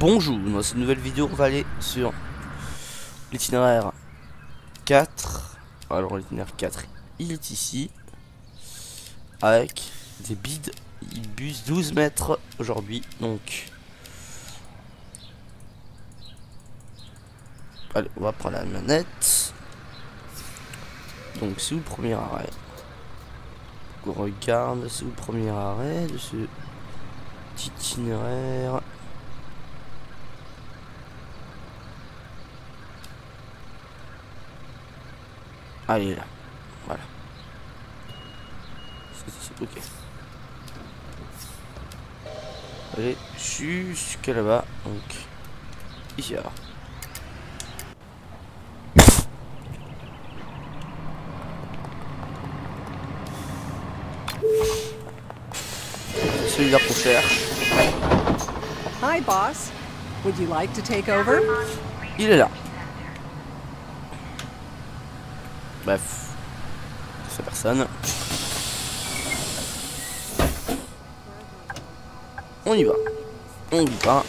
Bonjour, dans cette nouvelle vidéo on va aller sur l'itinéraire 4 Alors l'itinéraire 4 il est ici Avec des bides Il buse 12 mètres aujourd'hui Donc Allez on va prendre la manette. Donc c'est le premier arrêt On regarde c'est le premier arrêt de ce itinéraire Allez là. Voilà. Ok. Allez, jusqu'à là-bas. Donc, ici alors. Celui-là qu'on cherche. Hi, boss. Would you like to take over? Il est là. Bref. C'est personne. On y va. On y va.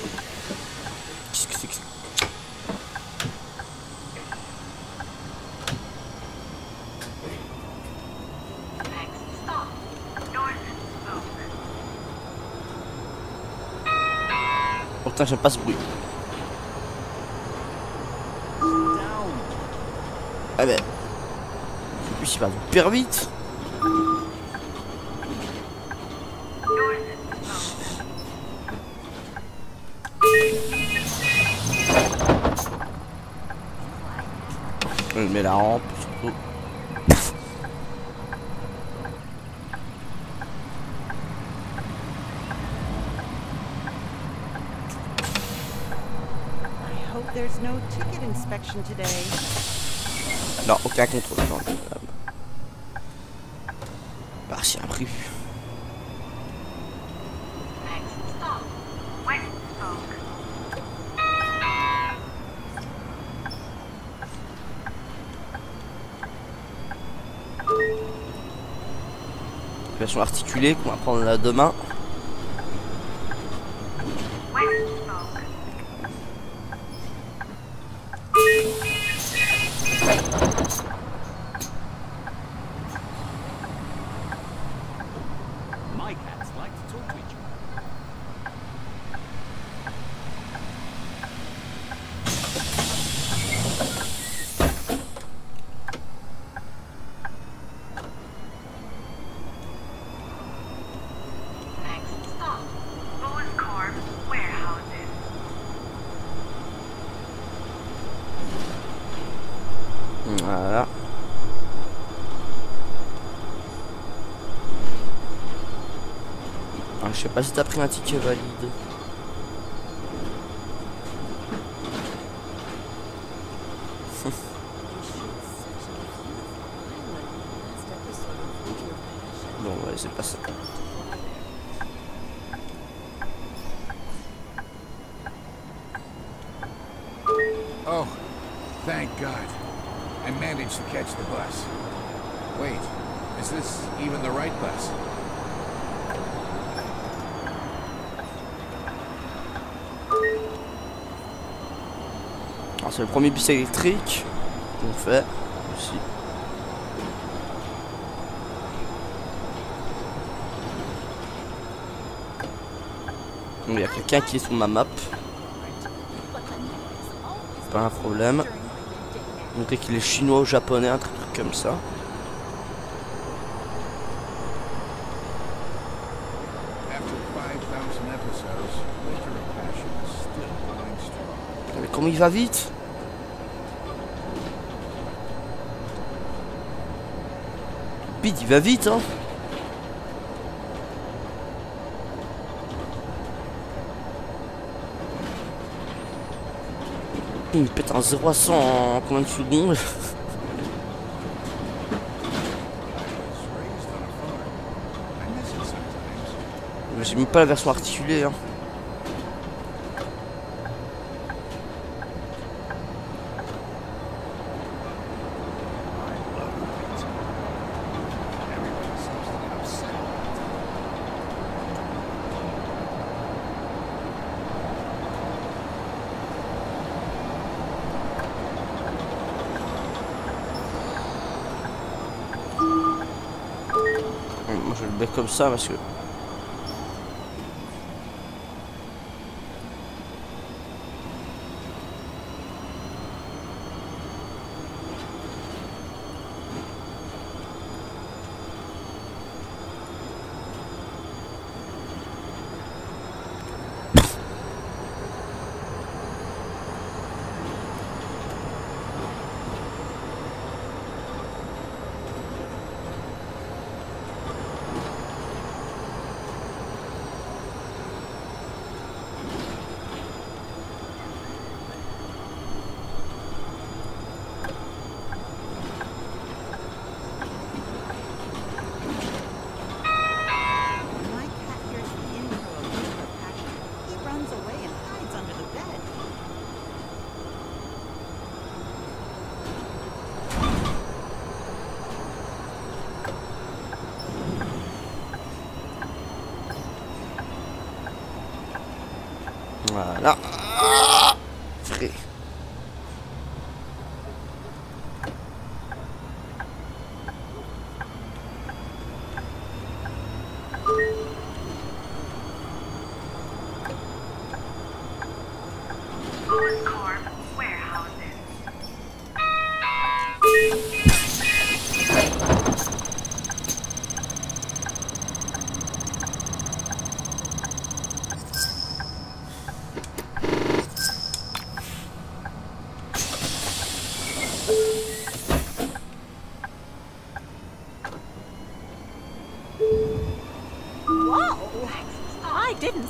Qu'est-ce que c'est que ça Oh putain, j'aime pas ce bruit. Ah ben. Plus, il va hyper vite. Met la rampe surtout. I hope there's no ticket inspection today. Non, aucun contrôle. Non, c'est imprévu. Version articulée qu'on va prendre là demain. Je sais pas si t'as pris un ticket valide. Bon, ouais, c'est pas ça. Oh, thank God. I managed to catch the bus. Wait, is this even the right bus? Alors, c'est le premier bus électrique qu'on fait aussi. Donc, il y a quelqu'un qui est sur ma map. Pas un problème. Montrer qu'il est chinois ou japonais, un truc comme ça. After 5,000 episodes, Winter of Passion is still going strong. Mais comment il va vite? Pete, il va vite, hein Il pète un 0 à 100 en combien de secondes. J'ai même pas la version articulée, hein. Comme ça parce que. Voilà. Ah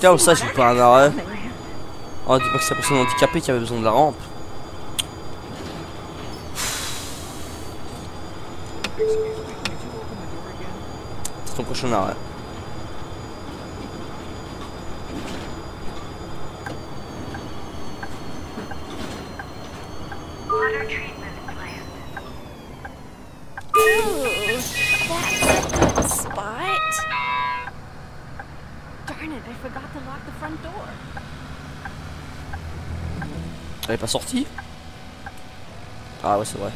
Tiens, see ça, j'ai pas un arrêt. Oh, dis pas que c'est la personne handicapée qui avait besoin de la rampe. C'est ton prochain arrêt. Elle est pas sortie Ah ouais, c'est vrai.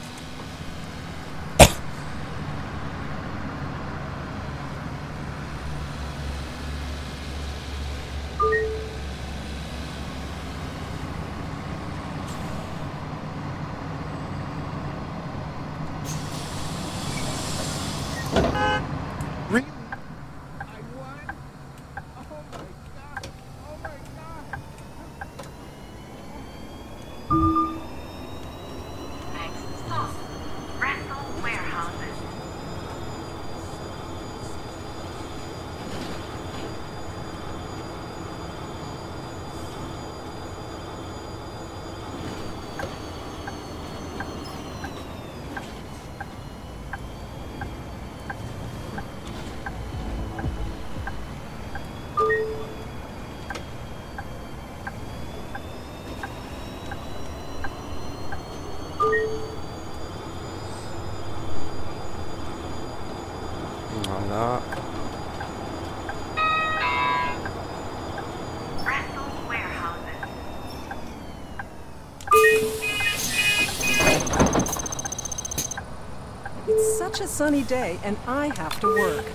Sunny day, and I have to work.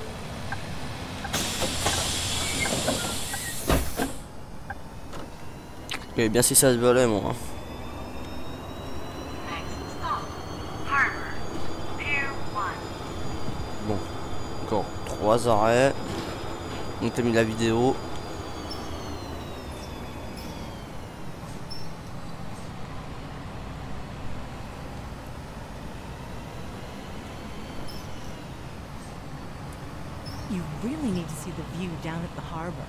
Bien, si ça se volait, moi. Next stop. Harbor. Pier 1. Bon. Encore trois arrêts. Donc, t'as mis la vidéo. Really need to see the view down at the harbor.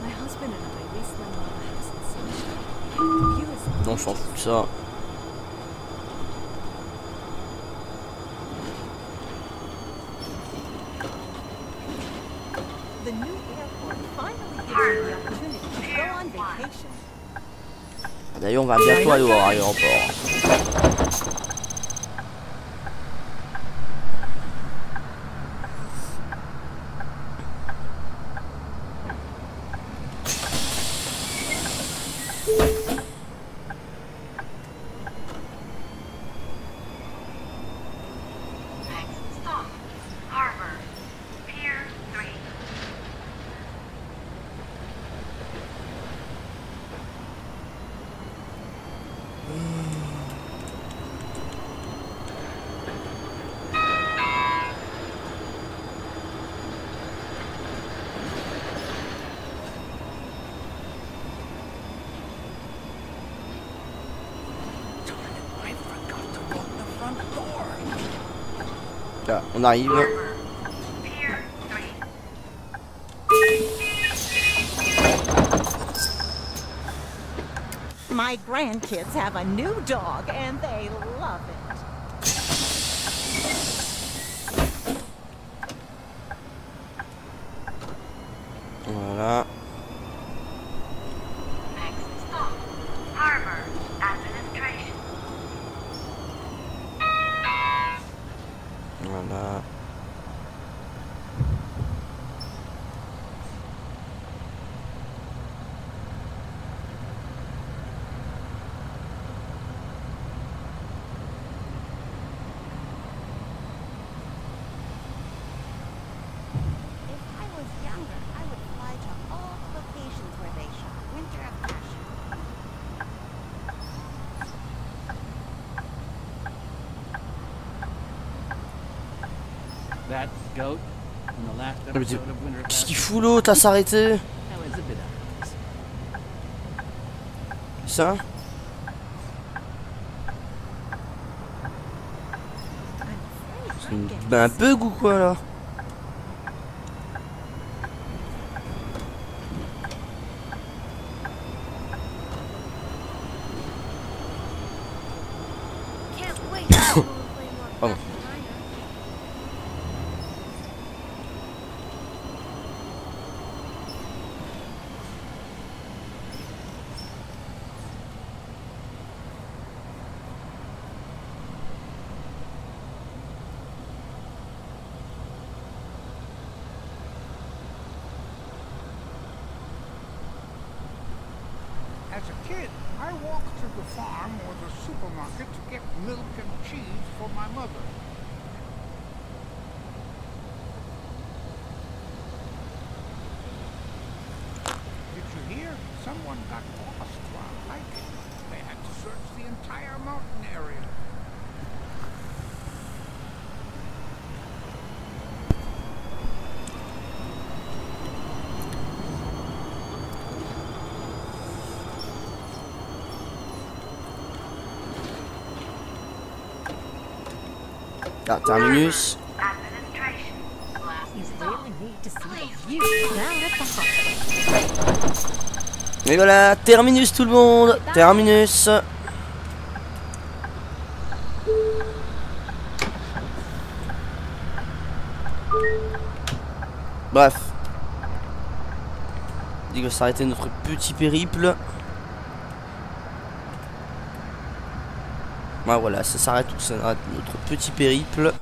My husband and I recently bought a house in Sunshine. The view is Non, je s'en fous de ça. The new airport finally gives me the opportunity to go on vacation. D'ailleurs, on va bientôt aller au aéroport. Là, on arrive. Pier 3. My grandkids have a new dog and they love it. Voilà. Voilà. If Qu'est-ce qu'il fout l'autre à s'arrêter. Ça? C'est une- ben, un bug ou quoi là? Can't As a kid, I walked to the farm or the supermarket to get milk and cheese for my mother. The hospital. Et voilà, terminus tout le monde Terminus Bref. Dit que s'arrêter notre petit périple. Ah voilà, ça s'arrête où ça notre petit périple.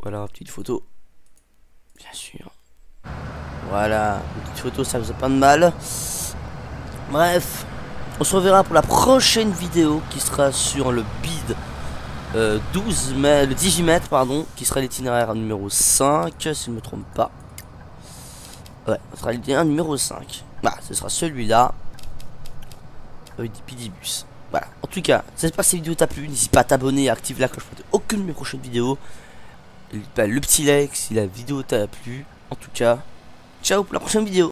Voilà, petite photo. Bien sûr. Voilà, petite photo, ça faisait pas de mal. Bref, on se reverra pour la prochaine vidéo qui sera sur le bid euh, 12 mai, le 18 mètres, pardon, qui sera l'itinéraire numéro 5, si je ne me trompe pas. Ouais, ce sera l'itinéraire numéro 5. Bah, ce sera celui-là. Des pidibus. Voilà, en tout cas, j'espère que cette vidéo t'a plu. N'hésite pas à t'abonner activer la cloche pour ne aucune de mes prochaines vidéos. Bah, le petit like si la vidéo t'a plu. En tout cas, ciao pour la prochaine vidéo.